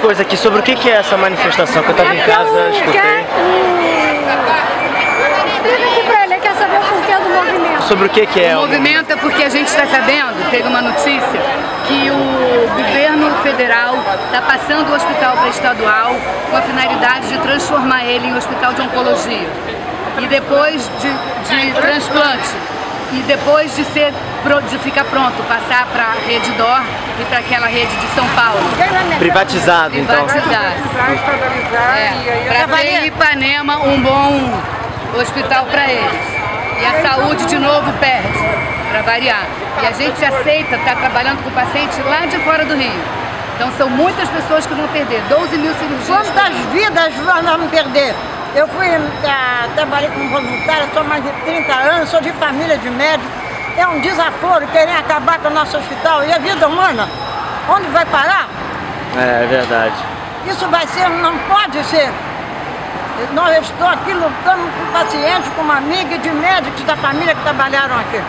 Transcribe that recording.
coisa aqui, sobre o que que é essa manifestação? Que eu tava em casa, escutei. Explica aqui pra ele, quer saber o porquê do movimento. Sobre o que que é? O movimento é porque a gente está sabendo, teve uma notícia, que o governo federal está passando o hospital para estadual com a finalidade de transformar ele em hospital de oncologia. E depois de, de transplante, e depois de, ser, de ficar pronto, passar para a rede DOR e para aquela rede de São Paulo. Privatizado, então. Privatizar. É, para ter em Ipanema um bom hospital para eles. E a saúde de novo perde, para variar. E a gente aceita estar trabalhando com paciente lá de fora do Rio. Então são muitas pessoas que vão perder, 12 mil cirurgias. Quantas vidas nós vamos perder? Eu fui, ah, trabalhei como voluntária, sou mais de 30 anos, sou de família de médico. É um desaforo querer acabar com o nosso hospital. E a vida humana, onde vai parar? É, é verdade. Isso vai ser, não pode ser. Nós estou aqui lutando com pacientes, com uma amiga e de médicos da família que trabalharam aqui.